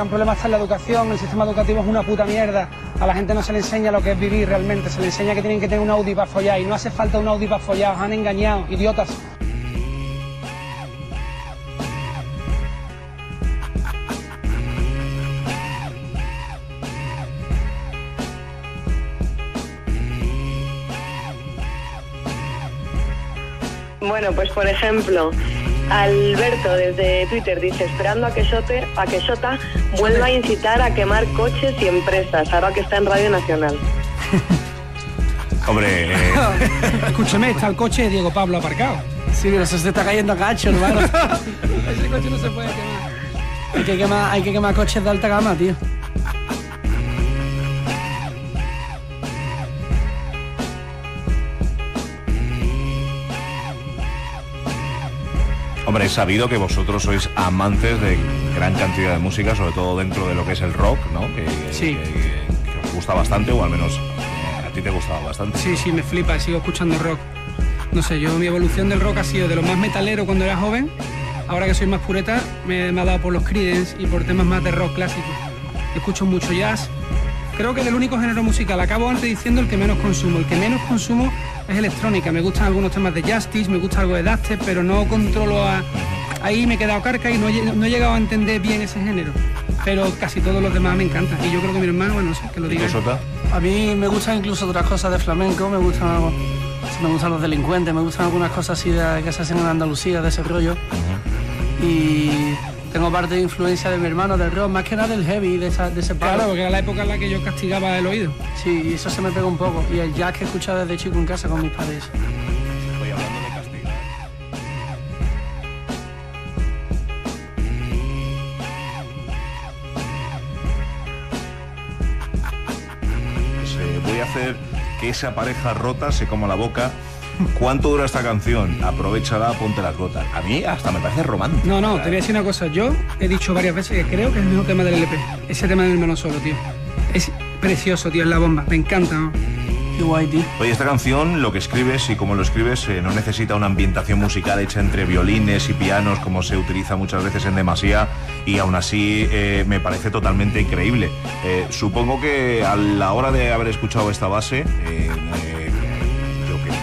gran problema está en la educación, el sistema educativo es una puta mierda. A la gente no se le enseña lo que es vivir realmente, se le enseña que tienen que tener un Audi para follar y no hace falta un Audi para follar, os han engañado, idiotas. Bueno, pues por ejemplo, Alberto desde Twitter dice, esperando a que, Sote, a que Sota vuelva a incitar a quemar coches y empresas, ahora que está en Radio Nacional. Hombre, eh, Escúcheme, está el coche de Diego Pablo aparcado. Sí, pero eso se está cayendo a cacho, hermano. Ese coche no se puede quemar. hay, que quemar, hay que quemar coches de alta gama, tío. Hombre, es sabido que vosotros sois amantes de gran cantidad de música, sobre todo dentro de lo que es el rock, ¿no? Que, Sí. que- que os gusta bastante, o al menos eh, a ti te gustaba bastante. Sí, sí, me flipa, sigo escuchando rock. No sé, yo mi evolución del rock ha sido de lo más metalero cuando era joven, ahora que soy más pureta, me, me ha dado por los Creedence y por temas más de rock clásico. Escucho mucho jazz. Creo que del único género musical, acabo antes diciendo el que menos consumo. El que menos consumo es electrónica. Me gustan algunos temas de Justice, me gusta algo de Dubstep, pero no controlo a... Ahí me he quedado carca y no, no he llegado a entender bien ese género. Pero casi todos los demás me encantan. Y yo creo que mi hermano, bueno, no sé, que lo ¿Y tú, diga. A mí me gustan incluso otras cosas de flamenco, me gustan, me gustan los delincuentes, me gustan algunas cosas así de, que se hacen en Andalucía, de ese rollo. Y tengo parte de influencia de mi hermano del rock, más que nada del heavy, de, esa, de ese palo. Claro, porque era la época en la que yo castigaba el oído. Sí, y eso se me pega un poco. Y el jazz que he escuchado desde chico en casa con mis padres. Pues, eh, voy a hacer que esa pareja rota se coma la boca. ¿Cuánto dura esta canción? Aprovechala, ponte las gotas. A mí hasta me parece romántico. No, no, te voy a decir una cosa. Yo he dicho varias veces que creo que es el mejor tema del LP. Ese tema del hermano solo, tío. Es precioso, tío, es la bomba. Me encanta, ¿no? Qué guay, tío. Oye, esta canción, lo que escribes y cómo lo escribes, eh, no necesita una ambientación musical hecha entre violines y pianos, como se utiliza muchas veces en Demasía, y aún así eh, me parece totalmente increíble. Eh, supongo que a la hora de haber escuchado esta base,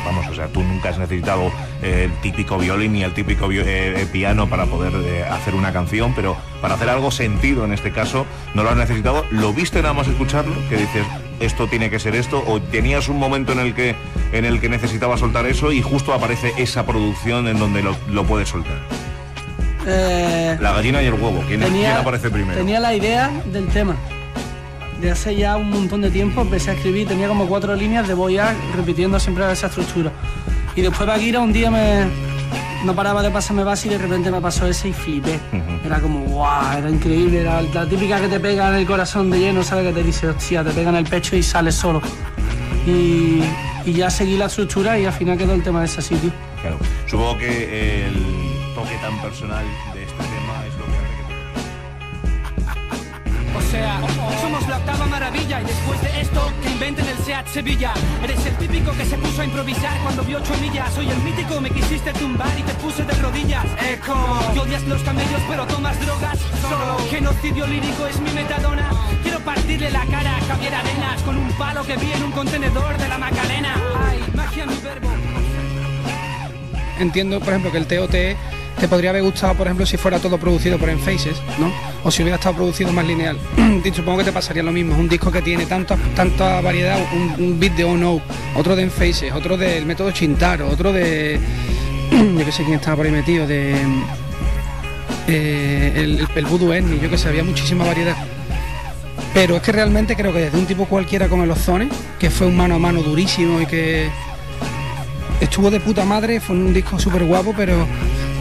vamos, o sea, tú nunca has necesitado eh, el típico violín ni el típico eh, eh, piano para poder eh, hacer una canción, pero para hacer algo sentido en este caso, no lo has necesitado. ¿Lo viste nada más escucharlo? Que dices, esto tiene que ser esto, o tenías un momento en el que, en el que necesitabas soltar eso y justo aparece esa producción en donde lo, lo puedes soltar. La gallina y el huevo, ¿quién, quién aparece primero? tenía la idea del tema. De hace ya un montón de tiempo empecé a escribir, tenía como cuatro líneas de voy a repitiendo siempre esa estructura. Y después Baguira un día me no paraba de pasarme base y de repente me pasó ese y flipé. Era como, wow, era increíble, era la típica que te pega en el corazón de lleno, ¿sabes? Que te dice, hostia, te pega en el pecho y sales solo. Y, y ya seguí la estructura y al final quedó el tema de ese sitio. Claro. Supongo que el toque tan personal de este tema es lo que... O sea, somos la octava maravilla y después de esto que inventen el SEAT Sevilla. Eres el típico que se puso a improvisar cuando vio ocho millas. Soy el mítico, me quisiste tumbar y te puse de rodillas. Eco, que odias los camellos pero tomas drogas. Solo genocidio lírico es mi metadona. Quiero partirle la cara a Javier Arenas con un palo que vi en un contenedor de la Macarena. Ay, magia en mi verbo. Entiendo, por ejemplo, que el TOT te podría haber gustado, por ejemplo, si fuera todo producido por Enfaces, ¿no? O si hubiera estado producido más lineal. Supongo que te pasaría lo mismo. Un disco que tiene tanta, tanta variedad, un, un beat de Oh No, otro de Enfaces, otro del método Chintaro, otro de. Yo que sé quién estaba por ahí metido, de. eh, el, el, Voodoo Etni, yo que sé, había muchísima variedad. Pero es que realmente creo que desde un tipo cualquiera como el Ozone, que fue un mano a mano durísimo y que estuvo de puta madre, fue un disco súper guapo, pero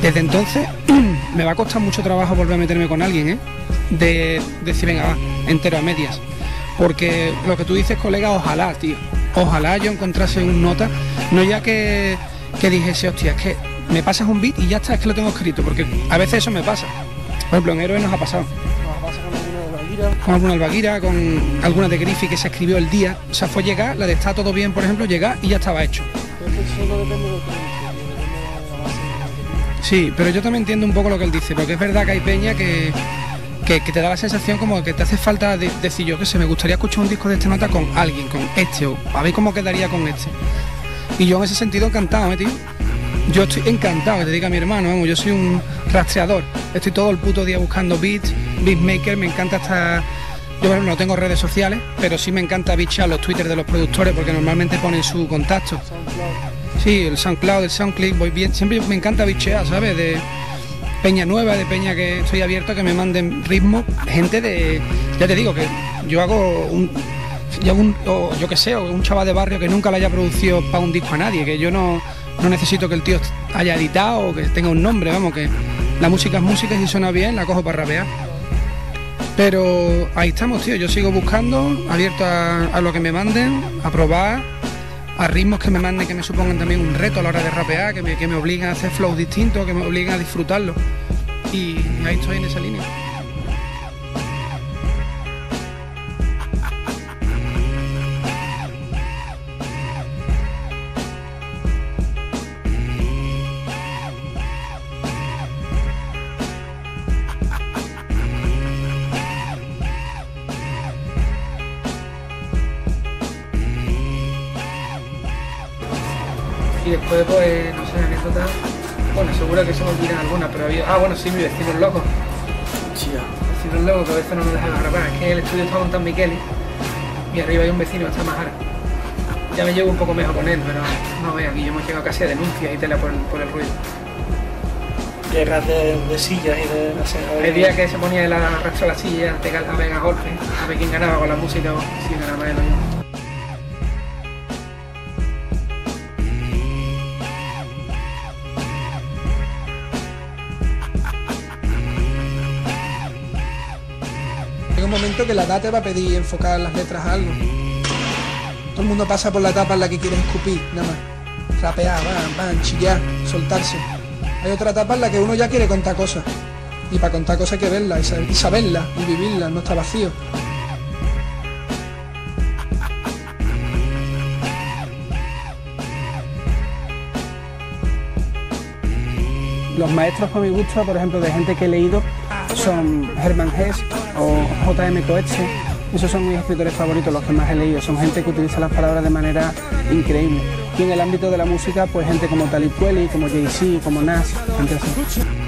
desde entonces me va a costar mucho trabajo volver a meterme con alguien, ¿eh? De, de decir, venga, va, entero a medias. Porque lo que tú dices, colega, ojalá, tío. Ojalá yo encontrase un nota, no ya que, que dijese, hostia, es que me pasas un beat y ya está, es que lo tengo escrito, porque a veces eso me pasa. Por ejemplo, en Héroe nos ha pasado. Con alguna Albaguira, con alguna de Griffith que se escribió el día. O sea, fue llegar, la de está todo bien, por ejemplo, llegar y ya estaba hecho. Sí, pero yo también entiendo un poco lo que él dice, porque es verdad que hay peña que, que, te da la sensación como que te hace falta de- decir yo que sé, me gustaría escuchar un disco de esta nota con alguien, con este, o a ver cómo quedaría con este. Y yo en ese sentido encantado, ¿eh, tío? Yo estoy encantado, que te diga mi hermano, vamos, yo soy un rastreador. Estoy todo el puto día buscando beats, beatmaker, me encanta estar... Yo bueno, no tengo redes sociales, pero sí me encanta bichear los twitters de los productores porque normalmente ponen su contacto. Sí, el SoundCloud, el SoundClick, voy bien. Siempre me encanta bichear, ¿sabes? De peña nueva, de peña que estoy abierto que me manden ritmo. Gente de. Ya te digo que yo hago un. Yo, un- o yo que sé, un chaval de barrio que nunca le haya producido para un disco a nadie, que yo no, no necesito que el tío haya editado o que tenga un nombre, vamos, que la música es música y si suena bien la cojo para rapear. Pero ahí estamos, tío. Yo sigo buscando, abierto a lo que me manden, a probar, a ritmos que me manden que me supongan también un reto a la hora de rapear, que me, que me obliguen a hacer flows distintos, que me obliguen a disfrutarlo. Y ahí estoy en esa línea. Después, pues, no sé, anécdotas. Bueno, seguro que se me olvidan algunas, pero había. Ah, bueno, sí, mi es loco. Chía. Es loco, que a veces no nos dejan grabar. Es que el estudio está Tan Miqueli y arriba hay un vecino que está más ara. Ya me llevo un poco mejor con él, pero no veas, aquí hemos llegado casi a denuncias y tela por el, por el ruido. Guerras de, de sillas y de. No sé, El día que se ponía el arrastro a la silla, a pegar- a golpes, a ver quién ganaba con la música o si ganaba él o yo. Un momento que la edad te va a pedir enfocar las letras a algo. Todo el mundo pasa por la etapa en la que quieres escupir, nada más. Rapear, van, van, chillar, soltarse. Hay otra etapa en la que uno ya quiere contar cosas. Y para contar cosas hay que verlas y, sab- y saberlas y vivirlas, no está vacío. Los maestros por mi gusto, por ejemplo, de gente que he leído, son Hermann Hesse o J.M. Coetzee. Esos son mis escritores favoritos, los que más he leído. Son gente que utiliza las palabras de manera increíble. Y en el ámbito de la música, pues gente como Talib Kweli, como Jay-Z, como Nas, gente así.